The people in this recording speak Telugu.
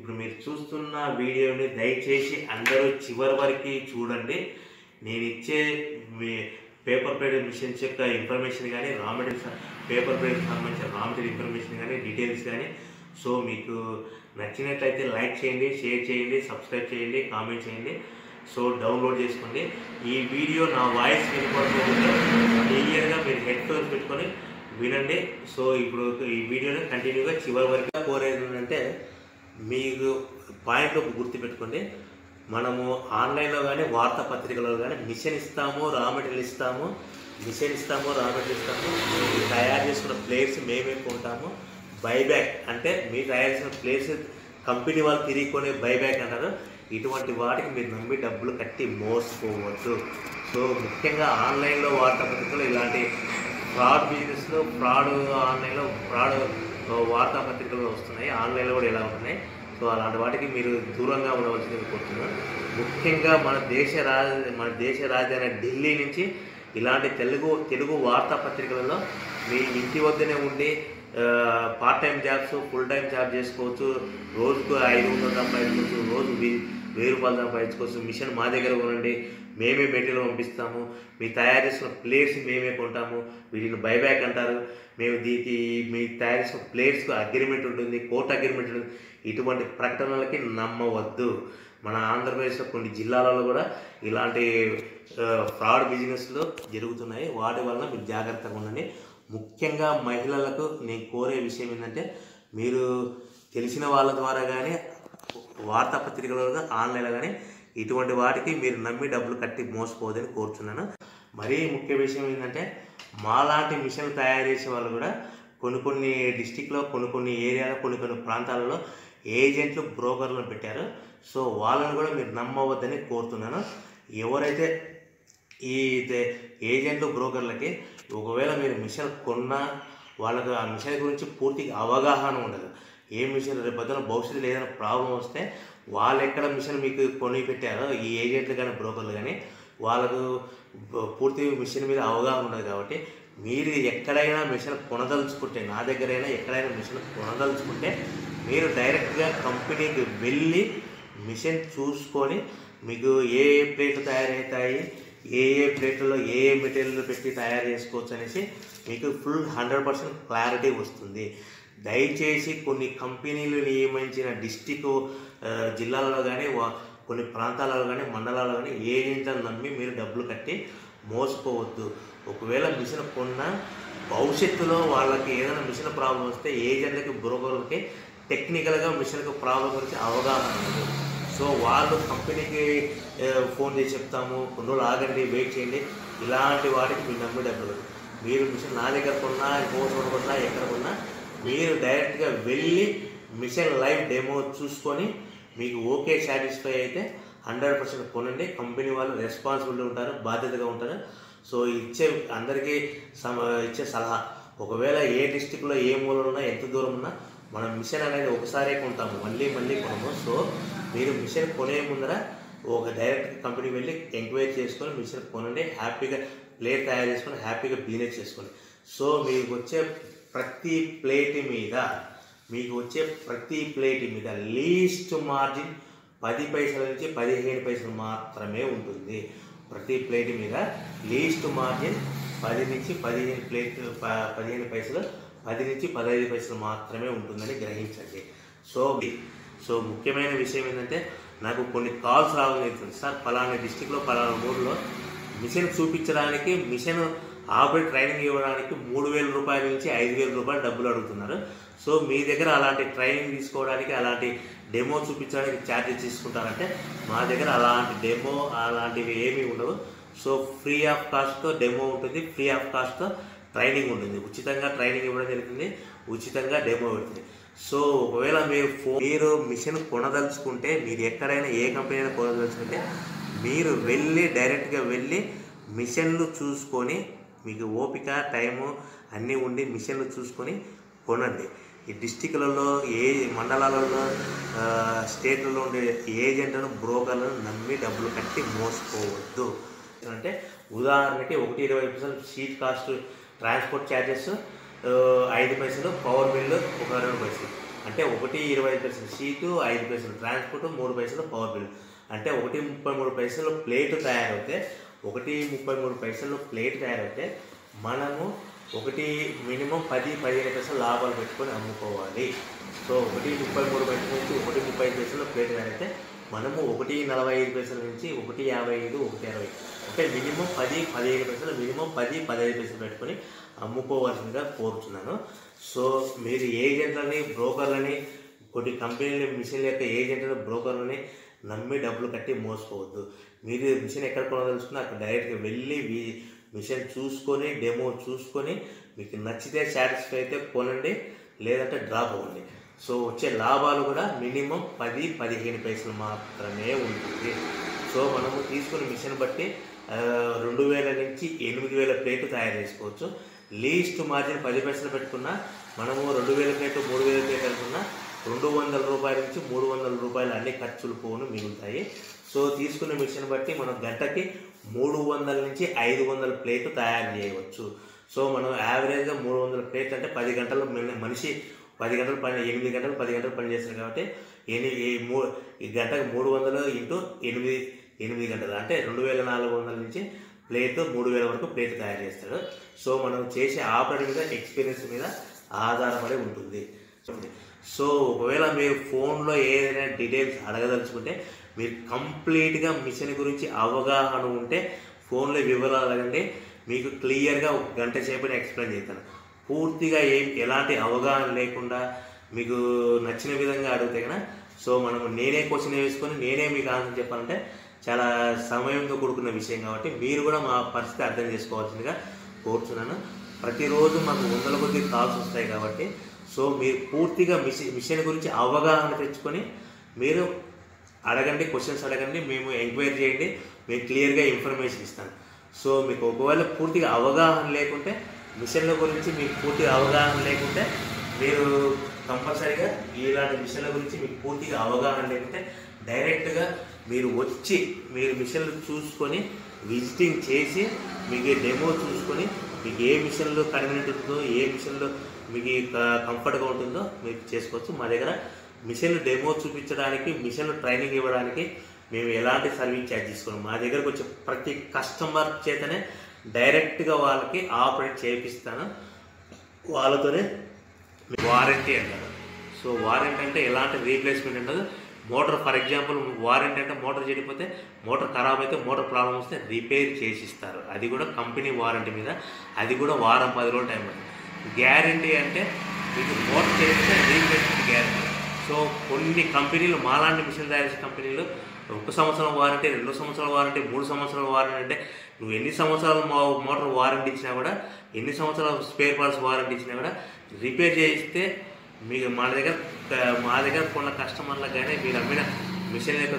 ఇప్పుడు మీరు చూస్తున్న వీడియోని దయచేసి అందరూ చివరి వరకు చూడండి. నేను ఇచ్చే మీ పేపర్ ప్లేట్ మిషన్స్ యొక్క ఇన్ఫర్మేషన్ కానీ రా మెటీరియల్స్ పేపర్ ప్లేట్కి సంబంధించిన రా మెటీరియల్ ఇన్ఫర్మేషన్ కానీ డీటెయిల్స్ కానీ సో మీకు నచ్చినట్లయితే లైక్ చేయండి షేర్ చేయండి సబ్స్క్రైబ్ చేయండి కామెంట్ చేయండి. సో డౌన్లోడ్ చేసుకోండి. ఈ వీడియో నా వాయిస్ వినపడుతుంటే క్లియర్గా మీరు హెడ్ ఫోన్స్ పెట్టుకొని వినండి. సో ఇప్పుడు ఈ వీడియోని కంటిన్యూగా చివరి వరకు కోరేది ఏంటంటే మీకు పాయింట్ గుర్తుపెట్టుకోండి. మనము ఆన్లైన్లో కానీ వార్తాపత్రికలో కానీ మిషన్ ఇస్తాము రా మెటీరియల్ ఇస్తాము. మిషన్ ఇస్తాము రా మెటీరియల్ ఇస్తాము. మీరు తయారు చేసుకున్న ప్లేయర్స్ మేమే కొంటాము. బైబ్యాక్ అంటే మీరు తయారు చేసిన ప్లేయర్స్ కంపెనీ వాళ్ళు తిరిగి కొనే బైబ్యాక్ అంటారు. ఇటువంటి వాటికి మీరు నమ్మి డబ్బులు కట్టి మోసుకోవచ్చు సో ముఖ్యంగా ఆన్లైన్లో వార్తాపత్రికలు ఇలాంటి ఫ్రాడ్ బిజినెస్లో ఫ్రాడ్ ఆన్లైన్లో ఫ్రాడ్ వార్తాపత్రికలు వస్తున్నాయి. ఆన్లైన్లో కూడా ఇలా ఉంటున్నాయి. సో అలాంటి వాటికి మీరు దూరంగా ఉండవలసింది కోరుతున్నాను. ముఖ్యంగా మన దేశ రాజ మన దేశ రాజధాని ఢిల్లీ నుంచి ఇలాంటి తెలుగు తెలుగు వార్తాపత్రికలలో మీ ఇంటి వద్దనే ఉండి part time jobs full time job చేసుకోవచ్చు. రోజుకు ఐదు వందలు సంపాదించుకోవచ్చు. రోజు వెయ్యి వెయ్యి రూపాయలు సంపాదించుకోవచ్చు మిషన్ మా దగ్గర కొనండి. మేమే మెటీరియల్ పంపిస్తాము. మీరు తయారు చేసిన ప్లేట్స్ మేమే కొంటాము. వీటిని బైబ్యాక్ అంటారు. మేము దీనికి మీ తయారు చేసిన ప్లేట్స్కి అగ్రిమెంట్ ఉంటుంది కోర్ట్ అగ్రిమెంట్ ఉంటుంది. ఇటువంటి ప్రకటనలకి నమ్మవద్దు. మన ఆంధ్రప్రదేశ్లో కొన్ని జిల్లాలలో కూడా ఇలాంటి ఫ్రాడ్ బిజినెస్లు జరుగుతున్నాయి. వాటి వలన మీరు జాగ్రత్తగా ఉండండి. ముఖ్యంగా మహిళలకు నేను కోరే విషయం ఏంటంటే మీరు తెలిసిన వాళ్ళ ద్వారా కానీ వార్తాపత్రికలో ఆన్లైన్లో కానీ ఇటువంటి వాటికి మీరు నమ్మి డబ్బులు కట్టి మోసపోదని కోరుచున్నాను. మరీ ముఖ్య విషయం ఏంటంటే మాలాంటి మిషన్లు తయారు చేసే వాళ్ళు కూడా కొన్ని కొన్ని డిస్టిక్లో కొన్ని కొన్ని ఏరియాలో కొన్ని కొన్ని ప్రాంతాలలో ఏజెంట్లు బ్రోకర్లను పెట్టారు. సో వాళ్ళని కూడా మీరు నమ్మవద్దని కోరుతున్నాను. ఎవరైతే ఈ ఏజెంట్లు బ్రోకర్లకి ఒకవేళ మీరు మిషన్ కొన్నా వాళ్ళకు ఆ మిషన్ గురించి పూర్తిగా అవగాహన ఉండదు. ఏ మిషన్ రేపు పొద్దున భవిష్యత్తులో ఏదైనా ప్రాబ్లం వస్తే వాళ్ళు ఎక్కడ మిషన్ మీకు కొని పెట్టారో ఈ ఏజెంట్లు కానీ బ్రోకర్లు కానీ వాళ్ళకు పూర్తి మిషన్ మీద అవగాహన ఉండదు కాబట్టి మీరు ఎక్కడైనా మిషన్ కొనదలుచుకుంటే నా దగ్గరైనా ఎక్కడైనా మిషన్ కొనదలుచుకుంటే మీరు డైరెక్ట్గా కంపెనీకి వెళ్ళి మిషన్ చూసుకొని మీకు ఏ ఏ ప్లేట్లు తయారవుతాయి ఏ ఏ ప్లేట్లలో ఏ ఏ మెటీరియల్ పెట్టి తయారు చేసుకోవచ్చు అనేసి మీకు ఫుల్ హండ్రెడ్ పర్సెంట్ క్లారిటీ వస్తుంది. దయచేసి కొన్ని కంపెనీలు నియమించిన డిస్టిక్ జిల్లాలలో కానీ కొన్ని ప్రాంతాలలో కానీ మండలాల్లో కానీ ఏజెంట్లను నమ్మి మీరు డబ్బులు కట్టి మోసపోవద్దు. ఒకవేళ మిషన్ కొన్నా భవిష్యత్తులో వాళ్ళకి ఏదైనా మిషన్ ప్రాబ్లం వస్తే ఏజెంట్లకి బ్రోకర్లకి టెక్నికల్గా మిషన్కి ప్రాబ్లం గురించి అవగాహన ఉండదు సో వాళ్ళు కంపెనీకి ఫోన్ చేసి చెప్తాము కొన్ని రోజులు ఆగండి వెయిట్ చేయండి. ఇలాంటి వాటికి మీరు నమ్మి డబ్బులు మీరు మిషన్ నా దగ్గర కొన్నా ఇంకో చోట కొన్నా ఎక్కడ కొన్నా మీరు డైరెక్ట్గా వెళ్ళి మిషన్ లైవ్ డెమో చూసుకొని మీకు ఓకే సాటిస్ఫై అయితే హండ్రెడ్ పర్సెంట్ కొనండి. కంపెనీ వాళ్ళు రెస్పాన్సిబిలిటీ ఉంటారు బాధ్యతగా ఉంటారు. సో ఇచ్చే అందరికీ సమ ఇచ్చే సలహా. ఒకవేళ ఏ డిస్టిక్లో ఏ మూలలో ఉన్నా ఎంత దూరం ఉన్నా మనం మిషన్ అనేది ఒకసారే కొంటాము. మళ్ళీ మళ్ళీ కొనము. సో మీరు మిషన్ కొనే ముందర ఒక డైరెక్ట్ కంపెనీ వెళ్ళి ఎంక్వైరీ చేసుకొని మిషన్ కొనండి. హ్యాపీగా ప్లేట్ తయారు చేసుకొని హ్యాపీగా బిజినెస్ చేసుకోండి. సో మీకు వచ్చే ప్రతి ప్లేట్ మీద మీకు వచ్చే ప్రతి ప్లేట్ మీద లీస్ట్ మార్జిన్ పది పైసల నుంచి పదిహేను పైసలు మాత్రమే ఉంటుంది. ప్రతి ప్లేట్ మీద లీస్ట్ మార్జిన్ పది నుంచి పదిహేను ప్లేట్ ప- పదిహేను పైసలు పది నుంచి పదహైదు పైసలు మాత్రమే ఉంటుందని గ్రహించండి. సో సో ముఖ్యమైన విషయం ఏంటంటే నాకు కొన్ని కాల్స్ రావాలని సార్. పలానా డిస్టిక్లో పలానా ఊర్లో మిషన్ చూపించడానికి మిషన్ ఆపరేట్ ట్రైనింగ్ ఇవ్వడానికి మూడు వేల రూపాయల నుంచి ఐదు వేల రూపాయలు డబ్బులు అడుగుతున్నారు. సో మీ దగ్గర అలాంటి ట్రైనింగ్ తీసుకోవడానికి అలాంటి డెమో చూపించడానికి ఛార్జెస్ తీసుకుంటారంటే మా దగ్గర అలాంటి డెమో అలాంటివి ఏమీ ఉండవు. సో ఫ్రీ ఆఫ్ కాస్ట్తో డెమో ఉంటుంది. ఫ్రీ ఆఫ్ కాస్ట్తో ట్రైనింగ్ ఉంటుంది. ఉచితంగా ట్రైనింగ్ ఇవ్వడం జరుగుతుంది. ఉచితంగా డెమో పెడుతుంది. సో ఒకవేళ మీరు ఫోన్ మీరు మిషన్ కొనదలుచుకుంటే మీరు ఎక్కడైనా ఏ కంపెనీ అయినా కొనదలుచుకుంటే మీరు వెళ్ళి డైరెక్ట్గా వెళ్ళి మిషన్లు చూసుకొని మీకు ఓపిక టైము అన్నీ ఉండి మిషన్లు చూసుకొని కొనండి. ఈ డిస్టిక్లలో ఏ మండలాలలో స్టేట్లలో ఉండే ఏజెంట్లను బ్రోకర్లను నమ్మి డబ్బులు కట్టి మోసుకోవద్దు. అంటే ఉదాహరణకి ఒకటి ఇరవై పైసలు సీట్ కాస్ట్ ట్రాన్స్పోర్ట్ ఛార్జెస్ ఐదు పైసలు పవర్ బిల్లు ఒక రెండు పైసలు. అంటే ఒకటి ఇరవై ఐదు పైసలు సీటు ఐదు పైసలు ట్రాన్స్పోర్ట్ మూడు పైసలు పవర్ బిల్ అంటే ఒకటి ముప్పై మూడు పైసలు ప్లేట్ తయారవుతే ఒకటి ముప్పై మూడు పైసలు ప్లేట్ తయారైతే మనము ఒకటి మినిమం పది పదిహేను పైసలు లాభాలు పెట్టుకొని అమ్ముకోవాలి. సో ఒకటి ముప్పై మూడు పైసల నుంచి ఒకటి ముప్పై ఐదు పైసలు ప్లేట్ తయారైతే మనము ఒకటి నలభై ఐదు పైసల నుంచి ఒకటి యాభై ఐదు ఒకటి అరవై. అంటే మినిమం పది పదిహేను పైసలు మినిమం పది పదిహేను పైసలు పెట్టుకొని అమ్ముకోవాల్సిందిగా కోరుతున్నాను సో మీరు ఏజెంట్లని బ్రోకర్లని కొన్ని కంపెనీలు మిషన్ యొక్క ఏజెంట్ల బ్రోకర్లని నమ్మి డబ్బులు కట్టి మోసపోవద్దు మీరు మిషన్ ఎక్కడ కొనదలుచుకున్నా అక్కడ డైరెక్ట్గా వెళ్ళి మిషన్ చూసుకొని డెమో చూసుకొని మీకు నచ్చితే సాటిస్ఫై అయితే కొనండి లేదంటే డ్రాప్ అవ్వండి. సో వచ్చే లాభాలు కూడా మినిమం పది పదిహేను పైసలు మాత్రమే ఉంటుంది. సో మనము తీసుకున్న మిషన్ బట్టి రెండు వేల నుంచి ఎనిమిది వేల ప్లేట్లు తయారు చేసుకోవచ్చు. లీస్ట్ మార్జిన్ పది పైసలు పెట్టుకున్నా మనము రెండు వేల ప్లేట్ మూడు వేల ప్లేట్ అనుకున్నా రెండు వందల రూపాయల నుంచి మూడు వందల రూపాయలు అన్ని ఖర్చులు పోను మిగులుతాయి. సో తీసుకున్న మిషన్ బట్టి మనం గంటకి మూడు వందల నుంచి ఐదు వందల ప్లేట్లు తయారు చేయవచ్చు. సో మనం యావరేజ్గా మూడు వందల ప్లేట్ అంటే పది గంటలు మనిషి పది గంటలు పని ఎనిమిది గంటలు పది గంటలు పని చేస్తారు కాబట్టి ఎనిమిది మూ ఈ గంటకు మూడు వందలు ఇంటూ ఎనిమిది ఎనిమిది గంటలు అంటే రెండు వేల నాలుగు వందల నుంచి ప్లేట్ మూడు వేల వరకు ప్లేట్ తయారు చేస్తాడు. సో మనం చేసే ఆపరేటింగ్ మీద ఎక్స్పీరియన్స్ మీద ఆధారపడి ఉంటుంది. సో ఒకవేళ మీరు ఫోన్లో ఏదైనా డీటెయిల్స్ అడగదలుచుకుంటే మీరు కంప్లీట్గా మిషన్ గురించి అవగాహన ఉంటే ఫోన్లో వివరాలు అడగండి. మీకు క్లియర్గా ఒక గంట సేపటి ఎక్స్ప్లెయిన్ చేస్తాను. పూర్తిగా ఏం ఎలాంటి అవగాహన లేకుండా మీకు నచ్చిన విధంగా అడిగితే కనుక సో మనం నేనే క్వశ్చన్ వేసుకొని నేనే మీకు ఆన్సర్ చెప్పాలంటే చాలా సమయంతో కూడుకున్న విషయం కాబట్టి మీరు కూడా మా పరిస్థితి అర్థం చేసుకోవాల్సిందిగా కోరుతున్నాను ప్రతిరోజు మాకు వందల కొద్ది కాల్స్ వస్తాయి కాబట్టి సో మీరు పూర్తిగా మిషన్ మిషన్ గురించి అవగాహన తెచ్చుకొని మీరు అడగండి క్వశ్చన్స్ అడగండి మేము ఎంక్వైరీ చేయండి మేము క్లియర్గా ఇన్ఫర్మేషన్ ఇస్తాను. సో మీకు ఒకవేళ పూర్తిగా అవగాహన లేకుంటే మిషన్ల గురించి మీకు పూర్తిగా అవగాహన లేకుంటే మీరు కంపల్సరీగా ఇలాంటి మిషన్ల గురించి మీకు పూర్తిగా అవగాహన లేకుంటే డైరెక్ట్గా మీరు వచ్చి మీరు మిషన్లు చూసుకొని విజిటింగ్ చేసి మీకు డెమో చూసుకొని మీకు ఏ మిషన్లో కన్వీనియంట్ ఉంటుందో ఏ మిషన్లో మీకు కంఫర్ట్గా ఉంటుందో మీరు చేసుకోవచ్చు. మా దగ్గర మిషన్ డెమో చూపించడానికి మిషన్ ట్రైనింగ్ ఇవ్వడానికి మేము ఎలాంటి సర్వీస్ ఛార్జ్ తీసుకోము. మా దగ్గరకు వచ్చే ప్రతి కస్టమర్ చేతనే డైరెక్ట్గా వాళ్ళకి ఆపరేట్ చేపిస్తాను వాళ్ళతోనే వారంటీ అంటారు. సో వారంటీ అంటే ఎలాంటి రీప్లేస్మెంట్ ఉండదు మోటార్ ఫర్ ఎగ్జాంపుల్ వారంటీ అంటే మోటార్ చెడిపోతే మోటార్ ఖరాబ్ అయితే మోటార్ ప్రాబ్లం వస్తే రిపేర్ చేసిస్తారు. అది కూడా కంపెనీ వారంటీ మీద. అది కూడా వారం పది రోజులు టైం పడుతుంది. గ్యారంటీ అంటే మీకు మోటర్ చేస్తే రీప్లేస్మెంట్ గ్యారంటీ. సో కొన్ని కంపెనీలు మాలాంటి మిషన్ తయారు చేసే కంపెనీలు ఒక సంవత్సరం వారంటీ రెండు సంవత్సరాల వారంటీ మూడు సంవత్సరాల వారంటీ అంటే నువ్వు ఎన్ని సంవత్సరాలు మా మోటార్ వారంటీ ఇచ్చినా కూడా ఎన్ని సంవత్సరాలు స్పేర్ పార్ట్స్ వారంటీ ఇచ్చినా కూడా రిపేర్ చేయిస్తే మీకు మా దగ్గర మా దగ్గర కొన్న కస్టమర్లకు కానీ మీరు అమ్మిన మిషన్ యొక్క